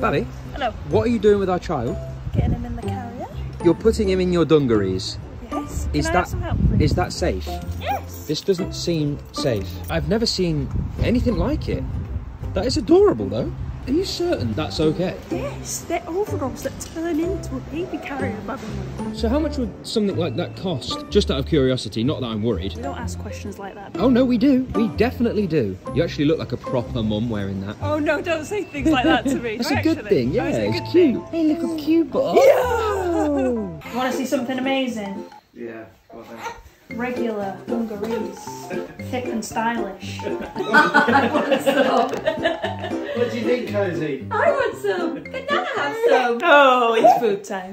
Babby, Hello. what are you doing with our child? Getting him in the carrier. You're putting him in your dungarees. Yes. Is Can I that help, is that safe? Yes. This doesn't seem safe. I've never seen anything like it. That is adorable though. Are you certain that's okay? Yes. They're overalls that turn into a baby carrier, Bobby. So how much would something like that cost? Just out of curiosity, not that I'm worried. We don't ask questions like that. Oh no, we do. We definitely do. You actually look like a proper mum wearing that. Oh no! Don't say things like that to me. That's No, a good actually. thing, yeah, a it's good cute. thing. Hey, look a cute boy. Yeah. Want to see something amazing? Yeah, well then. Regular dungarees, thick and stylish. What do you think, Cozy? I want some. Can Nana have some? Oh, it's food time.